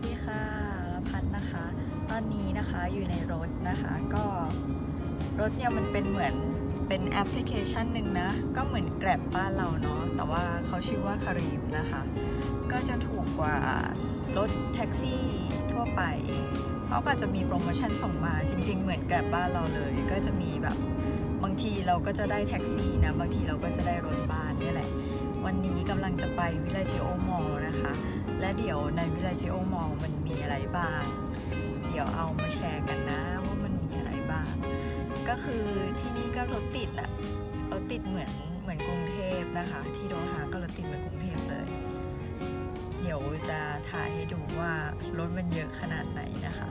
สวัสดีค่ะรพัทนะคะ ตอนนี้นะคะอยู่ในรถนะคะก็รถเนี่ยมันเป็นเหมือนเป็นแอปพลิเคชันหนึ่งนะ ก็เหมือน Grab บ้านเราเนาะแต่ว่าเขาชื่อว่า Careem นะคะ ก็จะถูกกว่ารถแท็กซี่ทั่วไปเขาก็จะมีโปรโมชั่นส่งมาจริง ๆ เหมือน Grab บ้านเราเลย ก็จะมีแบบบางทีเราก็จะได้แท็กซี่นะบางทีเราก็จะได้รถบ้านนี่แหละ วันนี้กำลังจะไปวิลาเจโอมอลนะคะ และเดี๋ยวในวิลาเจโอมอลมันมีอะไรบ้าง เดี๋ยวเอามาแชร์กันนะว่ามันมีอะไรบ้าง ก็คือที่นี่ก็รถติดอะรถติดเหมือนเหมือนกรุงเทพนะคะ ที่โดฮาก็รถติดเหมือนกรุงเทพเลย เดี๋ยวจะถ่ายให้ดูว่ารถมันเยอะขนาดไหนนะคะ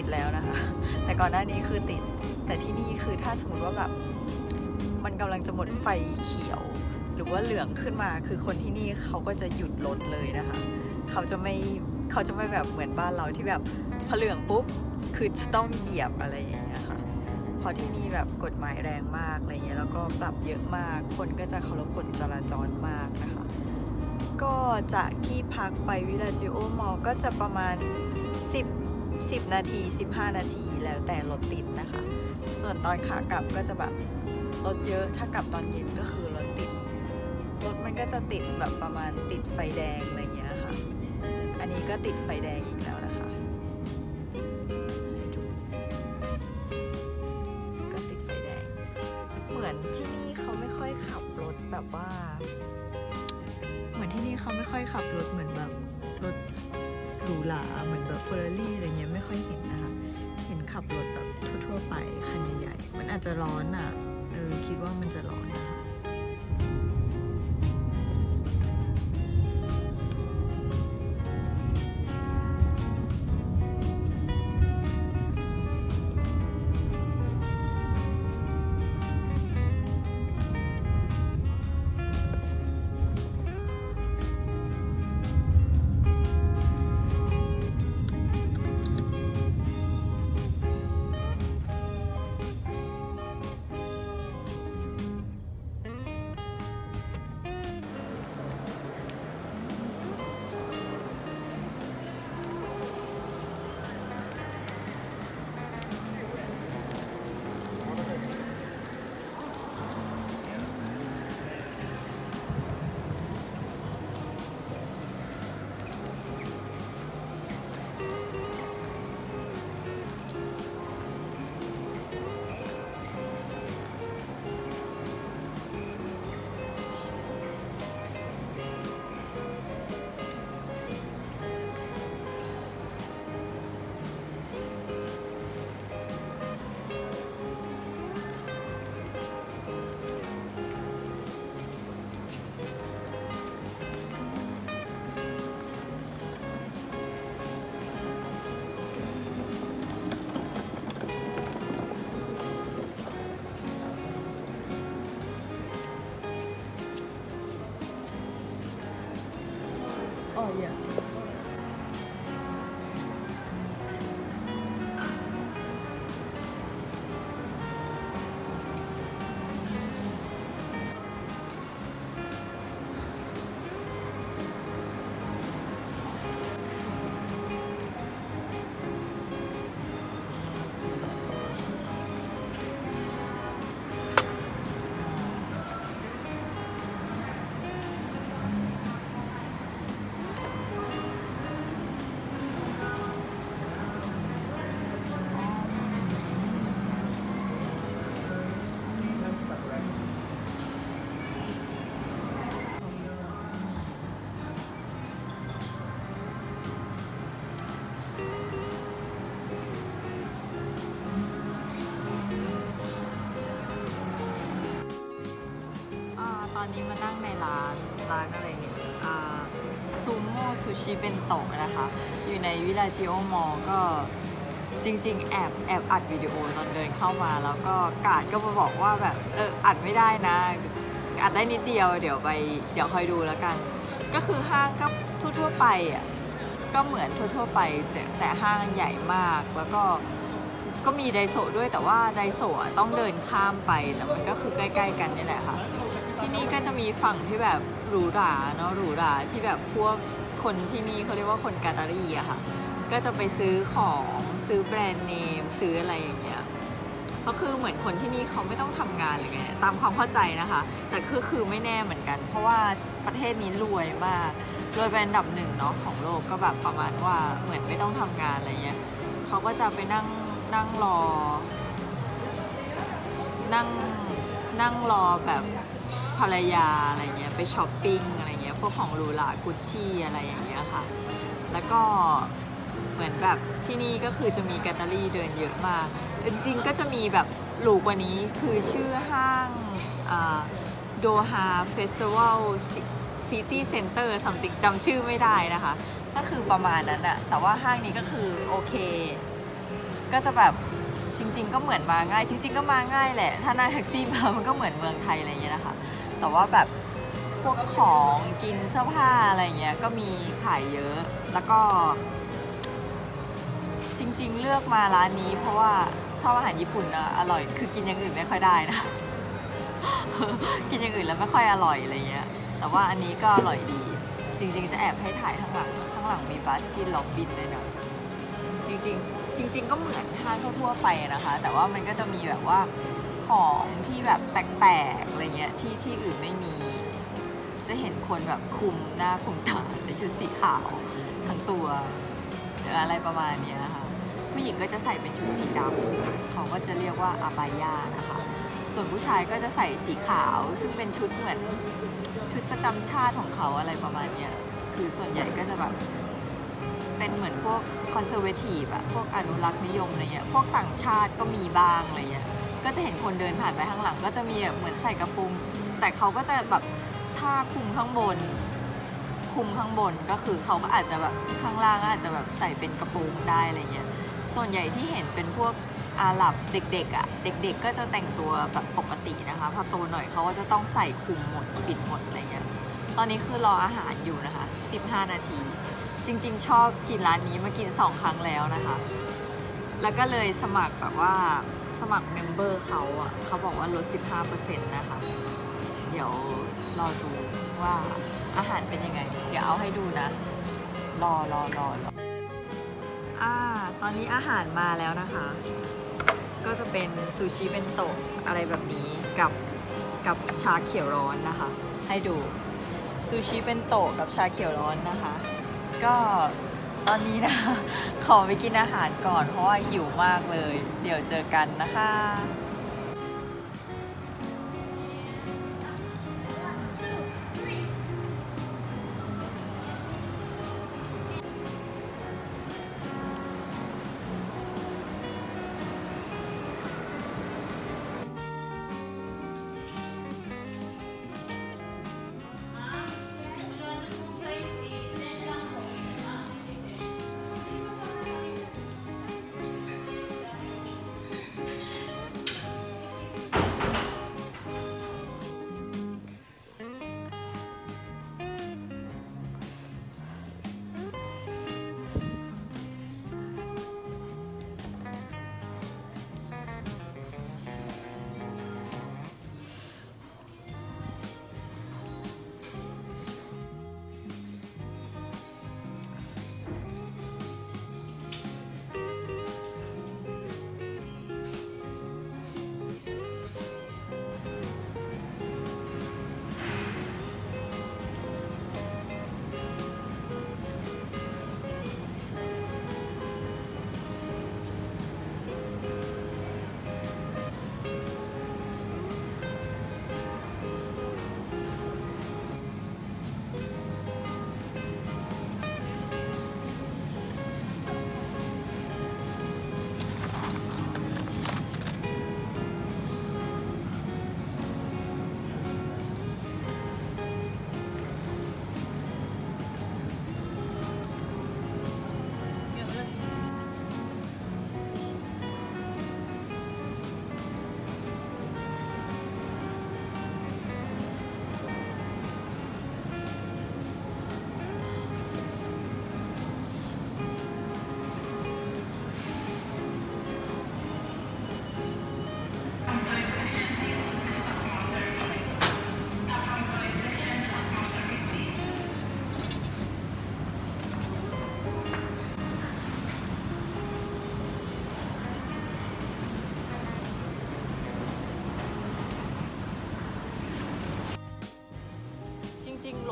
ติดแล้วนะคะ แต่ก่อนหน้านี้คือติด แต่ที่นี่คือถ้าสมมติว่าแบบมันกำลังจะหมดไฟเขียว หรือว่าเหลืองขึ้นมา คือคนที่นี่เขาก็จะหยุดรถเลยนะคะ เขาจะไม่เขาจะไม่แบบเหมือนบ้านเราที่แบบพอเหลืองปุ๊บคือจะต้องเหยียบอะไรอย่างเงี้ยค่ะพราะที่นี่แบบกฎหมายแรงมากอะไรเงี้ยแล้วก็ปรับเยอะมาก คนก็จะเคารพกฎจราจรมากนะคะ ก็จากที่พักไปวิลาจิโอมอลก็จะประมาณ 10 นาที 15 นาทีแล้วแต่รถติดนะคะ ส่วนตอนขากลับก็จะแบบรถเยอะถ้ากลับตอนเย็นก็คือรถติดรถมันก็จะติดแบบประมาณติดไฟแดงอะไรเงี้ยค่ะ อันนี้ก็ติดไฟแดงอีกแล้วนะ หรูหราเหมือนแบบเฟอร์รารี่อะไรเงี้ยไม่ค่อยเห็นนะคะ เห็นขับรถแบบทั่ว ๆ ไปคันใหญ่ๆมันอาจจะร้อนอะเออคิดว่ามันจะร้อนนะ Oh yeah. อนนี้มานั่งในร้านร้านอะไรเนี่ยซูโม่ซูชิเบนโตะนะคะ อยู่ในวิลาจิโอมอก็จริง ๆ แอบแอบอัดวิดีโอตอนเดินเข้ามา แล้วก็กาดก็มาบอกว่าแบบเอออัดไม่ได้นะ อัดได้นิดเดียวเดี๋ยวไปเดี๋ยวคอยดูแล้วกัน ก็คือห้างก็ทั่วๆไปอะก็เหมือนทั่วๆไปแต่แต่ห้างใหญ่มากแล้วก็ก็มีไดโซด้วยแต่ว่าไดโซต้องเดินข้ามไปแต่มันก็คือใกล้ ๆ กันนี่แหละค่ะ ที่นี่ก็จะมีฝั่งที่แบบหรูหราเนาะหรูหราที่แบบพวกคนที่นี่เขาเรียกว่าคนกาตารีอะค่ะ ก็จะไปซื้อของซื้อแบรนด์เนมซื้ออะไรอย่างเงี้ยก็คือเหมือนคนที่นี่เขาไม่ต้องทำงานเลยไงตามความเข้าใจนะคะ แต่คือคือไม่แน่เหมือนกัน เพราะว่าประเทศนี้รวยมากรวยเป็นอันดับหนึ่งเนาะของโลกก็แบบประมาณว่าเหมือนไม่ต้องทำงานอะไรเงี้ยเขาก็จะไปนั่งนั่งรอ นั่งนั่งรอแบบ ภรรยาอะไรเงี้ยไปช้อปปิ้งอะไรเงี้ยพวกของหรูหรากุชชี่อะไรอย่างเงี้ยค่ะ แล้วก็เหมือนแบบที่นี่ก็คือจะมีแกลเลอรี่เดินเยอะมาก จริงๆก็จะมีแบบหรูกว่านี้คือชื่อห้าง Doha Festival City Center something จำชื่อไม่ได้นะคะ ก็คือประมาณนั้นอะแต่ว่าห้างนี้ก็คือโอเค ก็จะแบบ จริง ๆ ก็เหมือนมาง่าย จริง ๆ ก็มาง่ายแหละ ถ้านั่งแท็กซี่มามันก็เหมือนเมืองไทยอะไรเงี้ยนะคะแต่ว่าแบบพวกของกินเสื้อผ้าอะไรเงี้ยก็มีขายเยอะแล้วก็ จริง ๆ เลือกมาร้านนี้ เพราะว่าชอบอาหารญี่ปุ่นนะอร่อย คือกินอย่างอื่นไม่ค่อยได้นะกินอย่างอื่นแล้วไม่ค่อยอร่อยอะไรเงี้ย แต่ว่าอันนี้ก็อร่อยดี จริง ๆ จะแอบให้ถ่ายข้างหลังข้างหลังมี Baskin Robbins ด้วยนะจริง ๆ จริง ๆ ก็เหมือนห้างทั่วๆไปนะคะ แต่ว่ามันก็จะมีแบบว่าของที่แบบแปลกๆอะไรเงี้ยที่ที่อื่นไม่มี จะเห็นคนแบบคุมหน้าคุมตาใส่ชุดสีขาวทั้งตัวหรืออะไรประมาณเนี้ยค่ะผู้หญิงก็จะใส่เป็นชุดสีดำเขาก็จะเรียกว่าอาบายานะคะ ส่วนผู้ชายก็จะใส่สีขาว ซึ่งเป็นชุดเหมือนชุดประจำชาติของเขาอะไรประมาณเนี้ยคือส่วนใหญ่ก็จะแบบ เป็นเหมือนพวกคอนเซอร์เวทีฟอะพวกอนุรักษ์นิยมอะไรเงี้ยพวกต่างชาติก็มีบ้างอะไรเงี้ยก็จะเห็นคนเดินผ่านไปข้างหลัง ก็จะมีแบบเหมือนใส่กระโปรงแต่เขาก็จะแบบถ้าคุมข้างบน คุมข้างบนก็คือเขาก็อาจจะแบบข้างล่างก็อาจจะแบบใส่เป็นกระโปรงได้อะไรเงี้ยส่วนใหญ่ที่เห็นเป็นพวกอาหรับเด็กๆอะ่ะเด็ก ๆ ก็จะแต่งตัวแบบปกตินะคะพอโตหน่อยเขาก็จะต้องใส่คุมหมดปิดหมดอะไรเงี้ยตอนนี้คือรออาหารอยู่นะคะ 15 นาที จริง ๆ ชอบกินร้านนี้มากิน2ครั้งแล้วนะคะ แล้วก็เลยสมัครแบบว่าสมัครเมมเบอร์เขาอะเขาบอกว่าลด 15%นะคะ เดี๋ยวรอดูว่าอาหารเป็นยังไง เดี๋ยวเอาให้ดูนะ รอรอรอรออ่า ตอนนี้อาหารมาแล้วนะคะ ก็จะเป็นซูชิเบนโตะอะไรแบบนี้กับกับชาเขียวร้อนนะคะ ให้ดูซูชิเบนโตะกับชาเขียวร้อนนะคะ ก็ตอนนี้นะขอไปกินอาหารก่อนเพราะว่าหิวมากเลย เดี๋ยวเจอกันนะคะ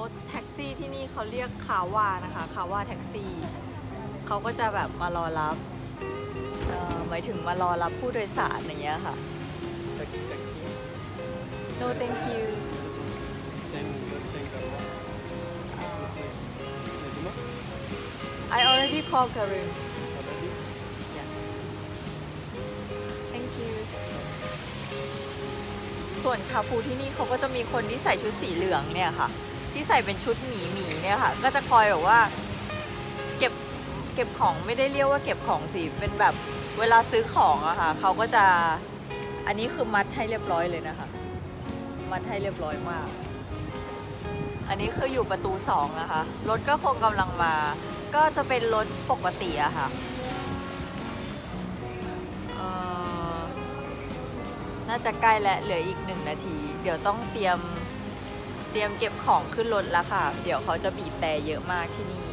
ถแท็กซี่ที่นี่เขาเรียกคาวานะคะคาวาแท็กซี่เขาก็จะแบบมารอรับเอ่อหมายถึงมารอรับผู้โดยสารอย่างเงี้ยค่ะ Taxi, taxi. no thank you Then you think about this. Najma, I already called Karim already? Yes. Thank you ส่วนคาฟูที่นี่เขาก็จะมีคนที่ใส่ชุดสีเหลืองเนี่ยค่ะที่ ใส่เป็นชุดหมีหมีเนี่ยค่ะ ก็จะคอยแบบว่า เก็บเก็บของไม่ได้เรียกว่าเก็บของสิเป็นแบบเวลาซื้อของอะค่ะเขาก็จะอันนี้คือมัดให้เรียบร้อยเลยนะคะ มัดให้เรียบร้อยมาก อันนี้คืออยู่ประตูสองนะคะรถก็คงกำลังมา ก็จะเป็นรถปกติอะค่ะน่าจะใกล้แล้วเหลืออีกหนึ่งนาที เดี๋ยวต้องเตรียม เตรียมเก็บของขึ้นรถแล้วค่ะ เดี๋ยวเขาจะบีบแต่เยอะมากที่นี่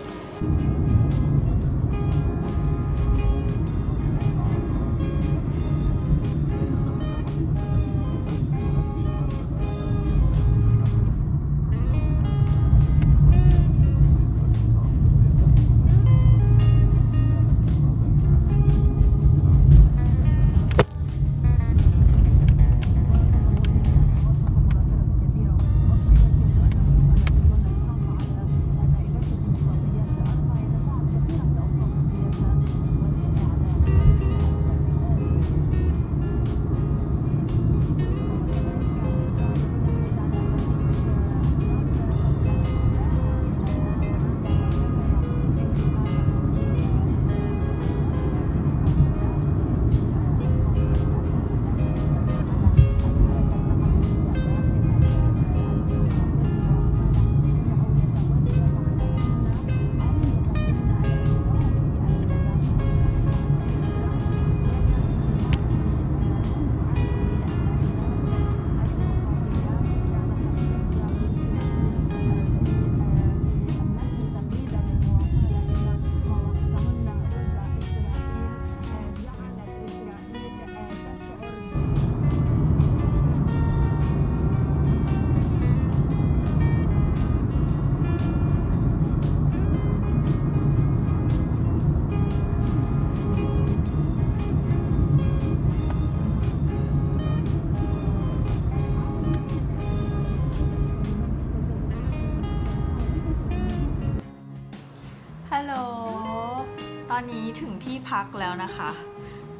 อนนี้ถึงที่พักแล้วนะคะ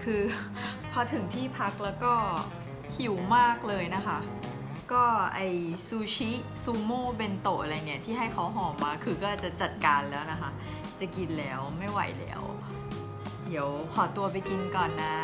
คือพอถึงที่พักแล้วก็หิวมากเลยนะคะ ก็ไอซูชิซูโม่เบนโตะอะไรเนี่ยที่ให้เขาห่อมาคือก็จะจัดการแล้วนะคะ จะกินแล้วไม่ไหวแล้ว เดี๋ยวขอตัวไปกินก่อนนะ